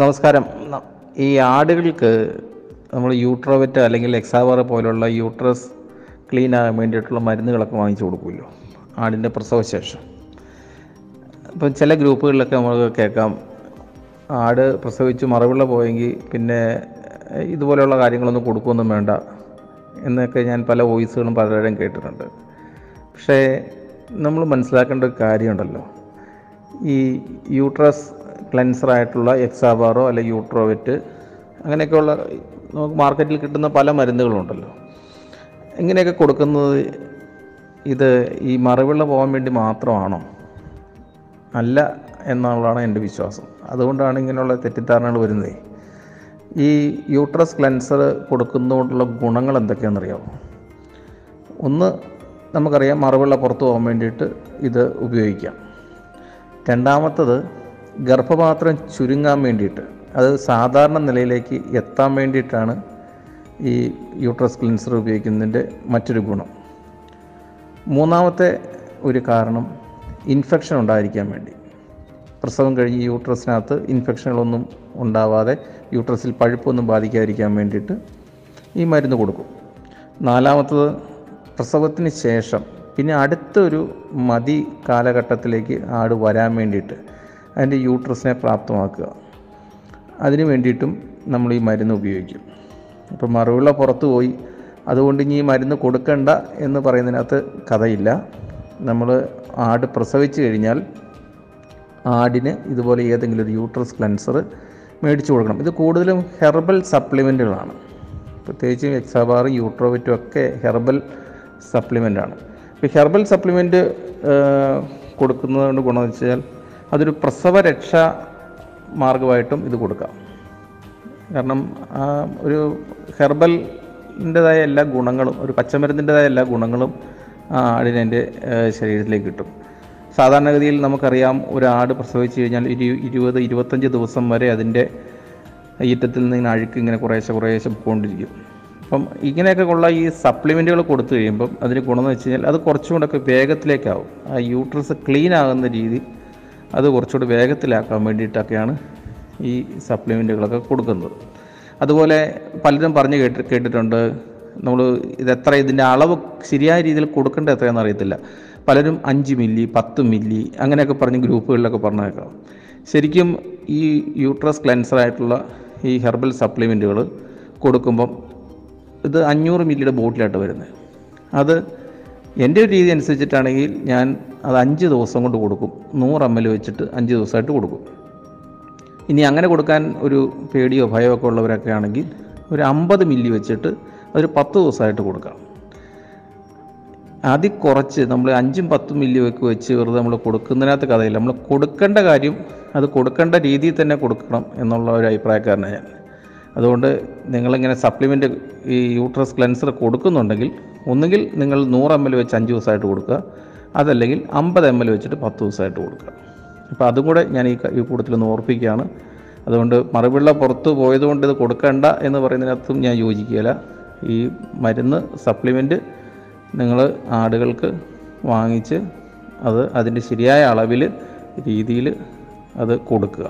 നമസ്കാരം. ഈ ആടുകൾക്ക് നമ്മൾ യൂട്രോവെറ്റ് അല്ലെങ്കിൽ എക്സാവർ പോലുള്ള യൂട്രസ് ക്ലീൻ ആകാൻ വേണ്ടിയിട്ടുള്ള മരുന്നുകളൊക്കെ വാങ്ങിച്ചു കൊടുക്കുമല്ലോ. ആടിന്റെ പ്രസവശേഷം. ഇപ്പം ചില ഗ്രൂപ്പുകളിലൊക്കെ നമ്മൾ കേൾക്കാം. ആട് പ്രസവിച്ച് മറവിള്ള പോയെങ്കിൽ പിന്നെ ഇതുപോലെയുള്ള കാര്യങ്ങളൊന്നും കൊടുക്കുകയൊന്നും വേണ്ട എന്നൊക്കെ ഞാൻ പല വോയിസുകളും പലരും കേട്ടിട്ടുണ്ട്. പക്ഷേ നമ്മൾ മനസ്സിലാക്കേണ്ട ഒരു കാര്യമുണ്ടല്ലോ. ഈ യൂട്രസ് ക്ലെൻസറായിട്ടുള്ള എക്സാബാറോ അല്ലെങ്കിൽ യൂട്രോവെറ്റ് അങ്ങനെയൊക്കെയുള്ള നമുക്ക് മാർക്കറ്റിൽ കിട്ടുന്ന പല മരുന്നുകളുണ്ടല്ലോ. ഇങ്ങനെയൊക്കെ കൊടുക്കുന്നത് ഇത് ഈ മറവിള്ള പോകാൻ വേണ്ടി മാത്രമാണോ? അല്ല എന്നുള്ളതാണ് എന്റെ വിശ്വാസം. അതുകൊണ്ടാണ് ഇങ്ങനെയുള്ള തെറ്റിദ്ധാരണകൾ വരുന്നത്. ഈ യൂട്രസ് ക്ലെൻസർ കൊടുക്കുന്നതുകൊണ്ടുള്ള ഗുണങ്ങൾ എന്തൊക്കെയാണെന്നറിയാമോ ഒന്ന് നമുക്കറിയാം മറവിള്ള പുറത്തു പോകാൻ വേണ്ടിയിട്ട് ഇത് ഉപയോഗിക്കാം. രണ്ടാമത്തത് ഗർഭപാത്രം ചുരുങ്ങാൻ വേണ്ടിയിട്ട് അത് സാധാരണ നിലയിലേക്ക് എത്താൻ വേണ്ടിയിട്ടാണ് ഈ യൂട്രസ് ക്ലിൻസർ ഉപയോഗിക്കുന്നതിന്റെ മറ്റൊരു ഗുണം. മൂന്നാമത്തെ ഒരു കാരണം ഇൻഫെക്ഷൻ ഉണ്ടായിരിക്കാൻ വേണ്ടി. പ്രസവം കഴിഞ്ഞ് യൂട്രസിനകത്ത് ഇൻഫെക്ഷനുകളൊന്നും ഉണ്ടാവാതെ യൂട്രസിൽ പഴുപ്പൊന്നും ബാധിക്കാതിരിക്കാൻ വേണ്ടിയിട്ട് ഈ മരുന്ന് കൊടുക്കും. നാലാമത്തത് പ്രസവത്തിന് ശേഷം പിന്നെ അടുത്തൊരു മതി കാലഘട്ടത്തിലേക്ക് ആട് വരാൻ വേണ്ടിയിട്ട് അതിന്റെ യൂട്രസിനെ പ്രാപ്തമാക്കുക. അതിന് വേണ്ടിയിട്ടും നമ്മൾ ഈ മരുന്ന് ഉപയോഗിക്കും. ഇപ്പോൾ മറുവിള പുറത്തു പോയി അതുകൊണ്ട് ഇനി ഈ മരുന്ന് കൊടുക്കണ്ട എന്ന് പറയുന്നതിനകത്ത് കഥയില്ല. നമ്മൾ ആട് പ്രസവിച്ചു കഴിഞ്ഞാൽ ആടിന് ഇതുപോലെ ഏതെങ്കിലും ഒരു യൂട്രസ് ക്ലൻസർ മേടിച്ചു കൊടുക്കണം. ഇത് കൂടുതലും ഹെർബൽ സപ്ലിമെന്റുകളാണ്. പ്രത്യേകിച്ചും എക്സാബാർ യൂട്രോവിറ്റും ഒക്കെ ഹെർബൽ സപ്ലിമെന്റാണ് ഇപ്പോൾ ഹെർബൽ സപ്ലിമെന്റ് കൊടുക്കുന്നതുകൊണ്ട് ഗുണമെന്ന് വെച്ചാൽ അതൊരു പ്രസവരക്ഷ മാർഗമായിട്ടും ഇത് കൊടുക്കാം. കാരണം ഒരു ഹെർബലിന്റെതായ എല്ലാ ഗുണങ്ങളും ഒരു പച്ചമരുന്നിന്റെതായ എല്ലാ ഗുണങ്ങളും ആടിനെ ശരീരത്തിലേക്ക് കിട്ടും. സാധാരണഗതിയിൽ നമുക്കറിയാം ഒരാട് പ്രസവിച്ച് കഴിഞ്ഞാൽ ഇരു ഇരുപത് ഇരുപത്തഞ്ച് ദിവസം വരെ അതിന്റെ ഈറ്റത്തിൽ നിന്ന് ഇങ്ങനെ അഴുക്ക് ഇങ്ങനെ കുറേശ്ശെ കുറേശ്ശെ പോയിക്കൊണ്ടിരിക്കും. അപ്പം ഇങ്ങനെയൊക്കെ ഉള്ള ഈ സപ്ലിമെന്റുകൾ കൊടുത്തു കഴിയുമ്പം അതിന് ഗുണമെന്ന് വെച്ച് കഴിഞ്ഞാൽ അത് കുറച്ചും കൂടെയൊക്കെ വേഗത്തിലേക്കാവും. ആ യൂട്രസ് ക്ലീൻ ആകുന്ന രീതി അത് കുറച്ചുകൂടി വേഗത്തിലാക്കാൻ വേണ്ടിയിട്ടൊക്കെയാണ് ഈ സപ്ലിമെന്റുകളൊക്കെ കൊടുക്കുന്നത്. അതുപോലെ പലരും പറഞ്ഞു കേട്ടി കേട്ടിട്ടുണ്ട് നമ്മൾ ഇതെത്ര ഇതിന്റെ അളവ് ശരിയായ രീതിയിൽ കൊടുക്കേണ്ടത് എത്രയാണെന്ന് അറിയത്തില്ല. പലരും അഞ്ച് മില്ലി പത്ത് മില്ലി അങ്ങനെയൊക്കെ പറഞ്ഞ് ഗ്രൂപ്പുകളിലൊക്കെ പറഞ്ഞേക്കാം. ശരിക്കും ഈ യൂട്രസ് ക്ലെൻസറായിട്ടുള്ള ഈ ഹെർബൽ സപ്ലിമെന്റുകൾ കൊടുക്കുമ്പം ഇത് അഞ്ഞൂറ് മില്ലിയുടെ ബോട്ടിലായിട്ട് വരുന്നത്. അത് എന്റെ ഒരു രീതി അനുസരിച്ചിട്ടാണെങ്കിൽ ഞാൻ അത് അഞ്ച് ദിവസം കൊണ്ട് കൊടുക്കും. നൂറ് എം എൽ വെച്ചിട്ട് അഞ്ച് ദിവസമായിട്ട് കൊടുക്കും. ഇനി അങ്ങനെ കൊടുക്കാൻ ഒരു പേടിയോ ഭയമോ ഒക്കെ ഉള്ളവരൊക്കെ ആണെങ്കിൽ ഒരു അമ്പത് മില്ലി വെച്ചിട്ട് അതൊരു പത്ത് ദിവസമായിട്ട് കൊടുക്കാം അതിൽ കുറച്ച് നമ്മൾ അഞ്ചും പത്തും മില്ലി ഒക്കെ വെച്ച് വെറുതെ നമ്മൾ കൊടുക്കുന്നതിനകത്ത് കഥയില്ല. നമ്മൾ കൊടുക്കേണ്ട കാര്യം അത് കൊടുക്കേണ്ട രീതിയിൽ തന്നെ കൊടുക്കണം എന്നുള്ള ഒരു അഭിപ്രായക്കാരനാണ് ഞാൻ. അതുകൊണ്ട് നിങ്ങളിങ്ങനെ സപ്ലിമെന്റ് ഈ യൂട്രസ് ക്ലെൻസർ കൊടുക്കുന്നുണ്ടെങ്കിൽ ഒന്നുകിൽ നിങ്ങൾ നൂറ് എം എൽ വെച്ച് അഞ്ച് ദിവസമായിട്ട് കൊടുക്കുക. അതല്ലെങ്കിൽ അമ്പത് എം എൽ വെച്ചിട്ട് പത്ത് ദിവസമായിട്ട് കൊടുക്കുക. അപ്പോൾ അതും കൂടെ ഞാൻ ഈ ഈ കൂട്ടത്തിൽ ഒന്ന് ഓർപ്പിക്കുകയാണ്. അതുകൊണ്ട് മറുപിള്ള പുറത്ത് പോയതുകൊണ്ട് ഇത് കൊടുക്കണ്ട എന്ന് പറയുന്നതിനകത്തും ഞാൻ യോജിക്കുകയില്ല. ഈ മരുന്ന് സപ്ലിമെന്റ് നിങ്ങൾ ആടുകൾക്ക് വാങ്ങിച്ച് അത് അതിന്റെ ശരിയായ അളവിൽ രീതിയിൽ അത് കൊടുക്കുക.